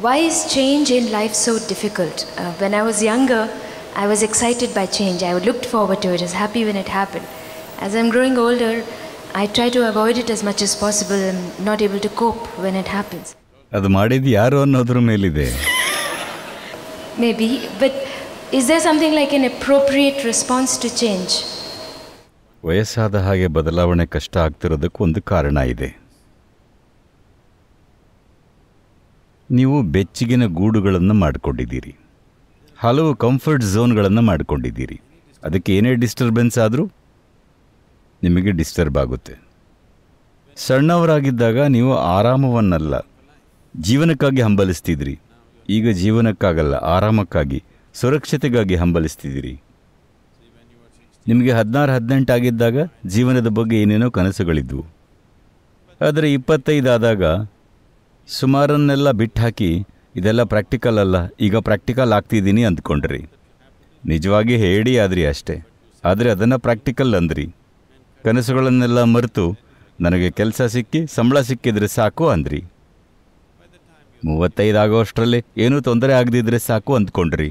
Why is change in life so difficult? Uh, when I was younger, I was excited by change. I looked forward to it, I was happy when it happened. As I'm growing older, I try to avoid it as much as possible and not able to cope when it happens. ಅದು ಮಾಡಿದ್ದು ಯಾರು ಅನ್ನೋದ್ರ ಮೇಲಿದೆ Maybe, but is there something like an appropriate response to change? ವಯಸ್ಸಾದ ಹಾಗೆ ಬದಲಾವಣೆ ಕಷ್ಟ ಆಗ್ತಿರೋದಕ್ಕೊಂದು ಕಾರಣ ಇದೆ ನೀವು ಬೆಚ್ಚಗಿನ ಗೂಡುಗಳನ್ನು ಮಾಡಿಕೊಂಡಿದ್ದೀರಿ. ಹಲವು ಕಂಫರ್ಟ್ ಝೋನ್ಗಳನ್ನು ಮಾಡಿಕೊಂಡಿದ್ದೀರಿ. ಅದಕ್ಕೆ ಏನೇ ಡಿಸ್ಟರ್ಬೆನ್ಸ್ ಆದರೂ ನಿಮಗೆ ಡಿಸ್ಟರ್ಬ್ ಆಗುತ್ತೆ. ಸಣ್ಣವರಾಗಿದ್ದಾಗ ನೀವು ಆರಾಮವನ್ನಲ್ಲ. ಜೀವನಕ್ಕಾಗಿ ಹಂಬಲಿಸ್ತಿದ್ರಿ. ಈಗ ಜೀವನಕ್ಕಾಗಲ್ಲ, ಆರಾಮಕ್ಕಾಗಿ, ಸುರಕ್ಷತೆಗಾಗಿ ಹಂಬಲಿಸ್ತಿದ್ದೀರಿ. ನಿಮಗೆ ಹದಿನಾರು ಹದಿನೆಂಟಾಗಿದ್ದಾಗ ಜೀವನದ ಬಗ್ಗೆ ಏನೇನೋ ಕನಸುಗಳಿದ್ವು. ಆದರೆ ಇಪ್ಪತ್ತೈದಾದಾಗ ಸುಮಾರನ್ನೆಲ್ಲ ಬಿಟ್ಟಾಕಿ, ಇದೆಲ್ಲ ಪ್ರಾಕ್ಟಿಕಲ್ ಅಲ್ಲ, ಈಗ ಪ್ರಾಕ್ಟಿಕಲ್ ಆಗ್ತಿದ್ದೀನಿ ಅಂದ್ಕೊಂಡ್ರಿ. ನಿಜವಾಗಿ ಹೇಳಿ ಆದ್ರಿ ಅಷ್ಟೇ. ಆದರೆ ಅದನ್ನು ಪ್ರಾಕ್ಟಿಕಲ್ ಅಂದ್ರಿ. ಕನಸುಗಳನ್ನೆಲ್ಲ ಮರೆತು ನನಗೆ ಕೆಲಸ ಸಿಕ್ಕಿ, ಸಂಬಳ ಸಿಕ್ಕಿದ್ರೆ ಸಾಕು ಅಂದ್ರಿ. ಮೂವತ್ತೈದು ಆಗೋಷ್ಟರಲ್ಲಿ ಏನೂ ತೊಂದರೆ ಆಗದಿದ್ರೆ ಸಾಕು ಅಂದ್ಕೊಂಡ್ರಿ.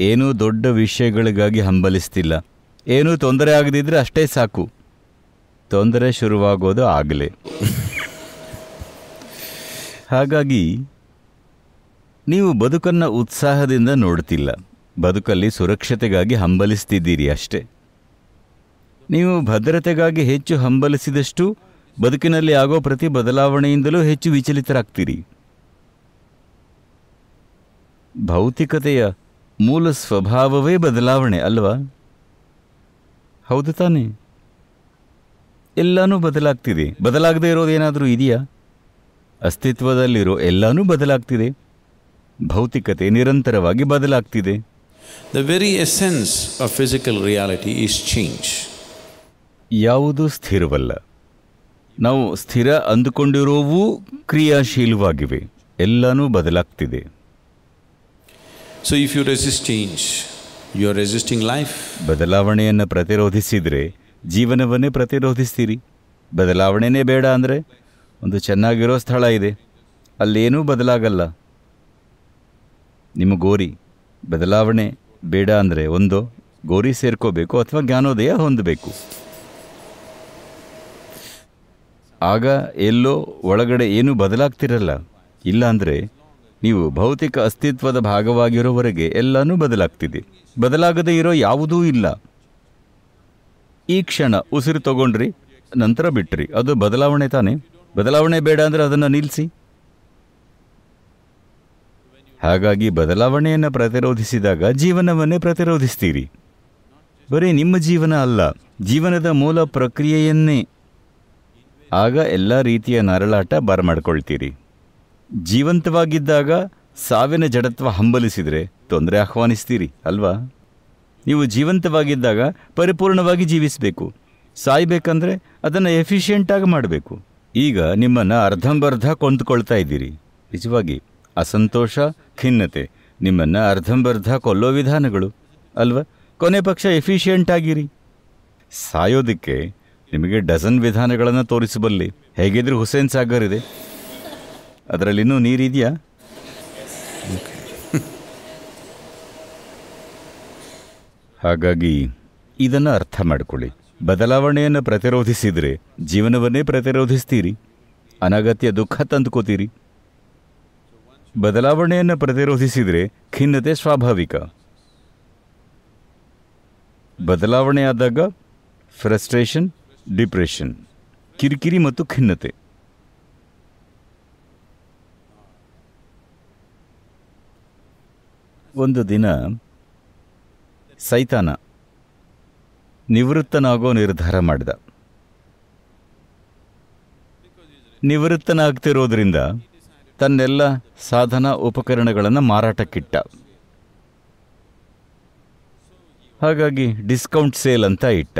ಏನೂ ದೊಡ್ಡ ವಿಷಯಗಳಿಗಾಗಿ ಹಂಬಲಿಸ್ತಿಲ್ಲ. ಏನೂ ತೊಂದರೆ ಆಗದಿದ್ರೆ ಅಷ್ಟೇ ಸಾಕು. ತೊಂದರೆ ಶುರುವಾಗೋದು ಆಗಲೇ. ಹಾಗಾಗಿ ನೀವು ಬದುಕನ್ನು ಉತ್ಸಾಹದಿಂದ ನೋಡ್ತಿಲ್ಲ. ಬದುಕಲ್ಲಿ ಸುರಕ್ಷತೆಗಾಗಿ ಹಂಬಲಿಸ್ತಿದ್ದೀರಿ ಅಷ್ಟೇ. ನೀವು ಭದ್ರತೆಗಾಗಿ ಹೆಚ್ಚು ಹಂಬಲಿಸಿದಷ್ಟು ಬದುಕಿನಲ್ಲಿ ಆಗೋ ಪ್ರತಿ ಬದಲಾವಣೆಯಿಂದಲೂ ಹೆಚ್ಚು ವಿಚಲಿತರಾಗ್ತೀರಿ. ಭೌತಿಕತೆಯ ಮೂಲ ಸ್ವಭಾವವೇ ಬದಲಾವಣೆ, ಅಲ್ವಾ? ಹೌದು ತಾನೇ. ಎಲ್ಲನೂ ಬದಲಾಗ್ತಿದೆ. ಬದಲಾಗದೇ ಇರೋದೇನಾದರೂ ಇದೆಯಾ? ಅಸ್ತಿತ್ವದಲ್ಲಿರೋ ಎಲ್ಲನೂ ಬದಲಾಗ್ತಿದೆ. ಭೌತಿಕತೆ ನಿರಂತರವಾಗಿ ಬದಲಾಗ್ತಿದೆ. The very essence of physical reality is change ಯಾವುದು ಸ್ಥಿರವಲ್ಲ. ನಾವು ಸ್ಥಿರ ಅಂದುಕೊಂಡಿರೋವೂ ಕ್ರಿಯಾಶೀಲವಾಗಿವೆ. ಎಲ್ಲನೂ ಬದಲಾಗ್ತಿದೆ. So if you resist change you are resisting life ಬದಲಾವಣೆಯನ್ನು ಪ್ರತಿರೋಧಿಸಿದರೆ ಜೀವನವನ್ನೇ ಪ್ರತಿರೋಧಿಸ್ತೀರಿ. ಬದಲಾವಣೆನೇ ಬೇಡ ಅಂದರೆ ಒಂದು ಚೆನ್ನಾಗಿರೋ ಸ್ಥಳ ಇದೆ. ಅಲ್ಲೇನೂ ಬದಲಾಗಲ್ಲ. ನಿಮ್ಮ ಗೋರಿ ಬದಲಾವಣೆ ಬೇಡ ಅಂದರೆ ಒಂದು ಗೋರಿ ಸೇರ್ಕೋಬೇಕು ಅಥವಾ ಜ್ಞಾನೋದಯ ಹೊಂದಬೇಕು. ಆಗ ಎಲ್ಲೋ ಒಳಗಡೆ ಏನೂ ಬದಲಾಗ್ತಿರಲ್ಲ. ಇಲ್ಲಾಂದರೆ ನೀವು ಭೌತಿಕ ಅಸ್ತಿತ್ವದ ಭಾಗವಾಗಿರೋವರೆಗೆ ಎಲ್ಲನೂ ಬದಲಾಗ್ತಿದೆ. ಬದಲಾಗದೇ ಇರೋ ಯಾವುದೂ ಇಲ್ಲ. ಈ ಕ್ಷಣ ಉಸಿರು ತಗೊಂಡ್ರಿ, ನಂತರ ಬಿಟ್ರಿ. ಅದು ಬದಲಾವಣೆ ತಾನೇ? ಬದಲಾವಣೆ ಬೇಡ ಅಂದರೆ ಅದನ್ನು ನಿಲ್ಲಿಸಿ ಹಾಗಾಗಿ ಬದಲಾವಣೆಯನ್ನು ಪ್ರತಿರೋಧಿಸಿದಾಗ ಜೀವನವನ್ನೇ ಪ್ರತಿರೋಧಿಸ್ತೀರಿ. ಬರೀ ನಿಮ್ಮ ಜೀವನ ಅಲ್ಲ, ಜೀವನದ ಮೂಲ ಪ್ರಕ್ರಿಯೆಯನ್ನೇ. ಆಗ ಎಲ್ಲ ರೀತಿಯ ನರಳಾಟ ಬರಮಾಡ್ಕೊಳ್ತೀರಿ. ಜೀವಂತವಾಗಿದ್ದಾಗ ಸಾವಿನ ಜಡತ್ವ ಹಂಬಲಿಸಿದರೆ ತೊಂದರೆ ಆಹ್ವಾನಿಸ್ತೀರಿ, ಅಲ್ವಾ? ನೀವು ಜೀವಂತವಾಗಿದ್ದಾಗ ಪರಿಪೂರ್ಣವಾಗಿ ಜೀವಿಸಬೇಕು. ಸಾಯ್ಬೇಕಂದ್ರೆ ಅದನ್ನು ಎಫಿಷಿಯೆಂಟಾಗಿ ಮಾಡಬೇಕು. ಈಗ ನಿಮ್ಮನ್ನು ಅರ್ಧಂಬರ್ಧ ಕೊಂದುಕೊಳ್ತಾ ಇದ್ದೀರಿ. ನಿಜವಾಗಿ, ಅಸಂತೋಷ, ಖಿನ್ನತೆ, ನಿಮ್ಮನ್ನು ಅರ್ಧಂಬರ್ಧ ಕೊಲ್ಲೋ ವಿಧಾನಗಳು, ಅಲ್ವಾ? ಕೊನೆ ಪಕ್ಷ ಎಫಿಷಿಯೆಂಟ್ ಆಗಿರಿ. ಸಾಯೋದಕ್ಕೆ ನಿಮಗೆ ಡಜನ್ ವಿಧಾನಗಳನ್ನು ತೋರಿಸಬಲ್ಲಿ. ಹೇಗಿದ್ರೂ ಹುಸೇನ್ ಸಾಗರ್ ಇದೆ. ಅದರಲ್ಲಿ ಇನ್ನೂ ನೀರಿದೆಯಾ? ಹಾಗಾಗಿ ಇದನ್ನು ಅರ್ಥ ಮಾಡಿಕೊಳ್ಳಿ. ಬದಲಾವಣೆಯನ್ನು ಪ್ರತಿರೋಧಿಸಿದರೆ ಜೀವನವನ್ನೇ ಪ್ರತಿರೋಧಿಸ್ತೀರಿ. ಅನಗತ್ಯ ದುಃಖ ತಂದುಕೋತೀರಿ. ಬದಲಾವಣೆಯನ್ನು ಪ್ರತಿರೋಧಿಸಿದರೆ ಖಿನ್ನತೆ ಸ್ವಾಭಾವಿಕ. ಬದಲಾವಣೆ ಆದಾಗ ಫ್ರಸ್ಟ್ರೇಷನ್, ಡಿಪ್ರೆಷನ್, ಕಿರಿಕಿರಿ ಮತ್ತು ಖಿನ್ನತೆ. ಒಂದು ದಿನ ಸೈತಾನ ನಿವೃತ್ತನಾಗೋ ನಿರ್ಧಾರ ಮಾಡಿದ. ನಿವೃತ್ತನಾಗ್ತಿರೋದ್ರಿಂದ ತನ್ನೆಲ್ಲ ಸಾಧನ ಉಪಕರಣಗಳನ್ನು ಮಾರಾಟಕ್ಕಿಟ್ಟ. ಹಾಗಾಗಿ ಡಿಸ್ಕೌಂಟ್ ಸೇಲ್ ಅಂತ ಇಟ್ಟ.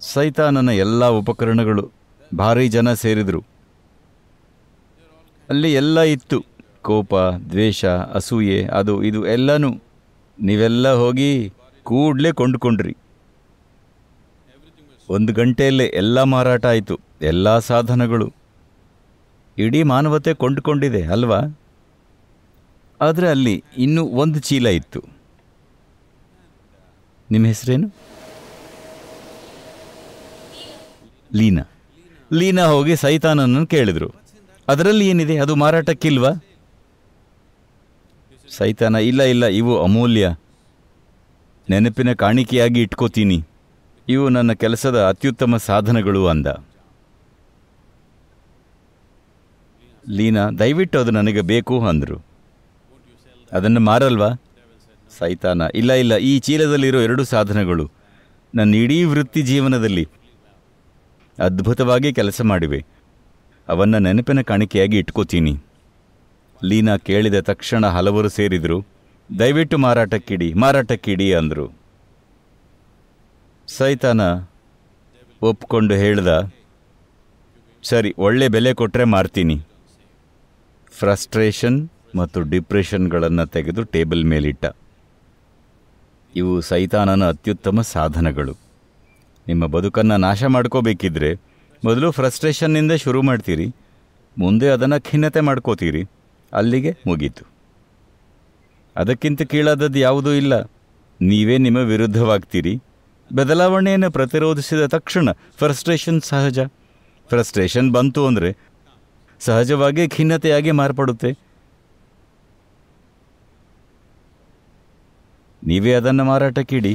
ಸೈತಾನನ ಎಲ್ಲ ಉಪಕರಣಗಳು ಭಾರಿ ಜನ ಸೇರಿದರು. ಅಲ್ಲಿ ಎಲ್ಲ ಇತ್ತು. ಕೋಪ, ದ್ವೇಷ, ಅಸೂಯೆ, ಅದು ಇದು ಎಲ್ಲನೂ ನೀವೆಲ್ಲ ಹೋಗಿ ಕೂಡಲೇ ಕೊಂಡುಕೊಂಡ್ರಿ. ಒಂದು ಗಂಟೆಯಲ್ಲೇ ಎಲ್ಲ ಮಾರಾಟ ಆಯಿತು, ಎಲ್ಲ ಸಾಧನಗಳು. ಇಡೀ ಮಾನವತೆ ಕೊಂಡುಕೊಂಡಿದೆ, ಅಲ್ವಾ? ಆದರೆ ಅಲ್ಲಿ ಇನ್ನೂ ಒಂದು ಚೀಲ ಇತ್ತು. ನಿಮ್ಮ ಹೆಸರೇನು? ಲೀನಾ. ಲೀನಾ ಹೋಗಿ ಸೈತಾನನ್ನು ಕೇಳಿದರು. ಅದರಲ್ಲಿ ಏನಿದೆ? ಅದು ಮಾರಾಟಕ್ಕಿಲ್ವಾ? ಸೈತಾನ, ಇಲ್ಲ ಇಲ್ಲ, ಇವು ಅಮೂಲ್ಯ. ನೆನಪಿನ ಕಾಣಿಕೆಯಾಗಿ ಇಟ್ಕೋತೀನಿ. ಇವು ನನ್ನ ಕೆಲಸದ ಅತ್ಯುತ್ತಮ ಸಾಧನಗಳು ಅಂದ. ಲೀನಾ, ದಯವಿಟ್ಟು ಅದು ನನಗೆ ಬೇಕು ಅಂದರು. ಅದನ್ನು ಮಾರಲ್ವಾ? ಸೈತಾನ, ಇಲ್ಲ ಇಲ್ಲ, ಈ ಚೀಲದಲ್ಲಿರೋ ಎರಡು ಸಾಧನಗಳು. ನನ್ನ ಇಡೀ ವೃತ್ತಿ ಜೀವನದಲ್ಲಿ ಅದ್ಭುತವಾಗಿ ಕೆಲಸ ಮಾಡಿವೆ. ಅವನ್ನು ನೆನಪಿನ ಕಾಣಿಕೆಯಾಗಿ ಇಟ್ಕೋತೀನಿ. ಲೀನಾ ಕೇಳಿದ ತಕ್ಷಣ ಹಲವರು ಸೇರಿದರು. ದಯವಿಟ್ಟು ಮಾರಾಟಕ್ಕಿಡಿ ಮಾರಾಟಕ್ಕಿಡಿ ಅಂದರು. ಸೈತಾನ ಒಪ್ಕೊಂಡು ಹೇಳ್ದ, ಸರಿ, ಒಳ್ಳೆ ಬೆಲೆ ಕೊಟ್ಟರೆ ಮಾರ್ತೀನಿ. ಫ್ರಸ್ಟ್ರೇಷನ್ ಮತ್ತು ಡಿಪ್ರೆಷನ್ಗಳನ್ನು ತೆಗೆದು ಟೇಬಲ್ ಮೇಲಿಟ್ಟ. ಇವು ಸೈತಾನನ ಅತ್ಯುತ್ತಮ ಸಾಧನಗಳು. ನಿಮ್ಮ ಬದುಕನ್ನು ನಾಶ ಮಾಡ್ಕೋಬೇಕಿದ್ರೆ ಮೊದಲು ಫ್ರಸ್ಟ್ರೇಷನ್ನಿಂದ ಶುರು ಮಾಡ್ತೀರಿ, ಮುಂದೆ ಅದನ್ನು ಖಿನ್ನತೆ ಮಾಡ್ಕೋತೀರಿ. ಅಲ್ಲಿಗೆ ಮುಗೀತು. ಅದಕ್ಕಿಂತ ಕೀಳಾದದ್ದು ಯಾವುದೂ ಇಲ್ಲ. ನೀವೇ ನಿಮ್ಮ ವಿರುದ್ಧವಾಗ್ತೀರಿ. ಬದಲಾವಣೆಯನ್ನು ಪ್ರತಿರೋಧಿಸಿದ ತಕ್ಷಣ ಫ್ರಸ್ಟ್ರೇಷನ್ ಸಹಜ. ಫ್ರಸ್ಟ್ರೇಷನ್ ಬಂತು ಅಂದರೆ ಸಹಜವಾಗಿ ಖಿನ್ನತೆಯಾಗಿ ಮಾರ್ಪಡುತ್ತೆ. ನೀವೇ ಅದನ್ನು ಮಾರಾಟಕ್ಕಿಡಿ.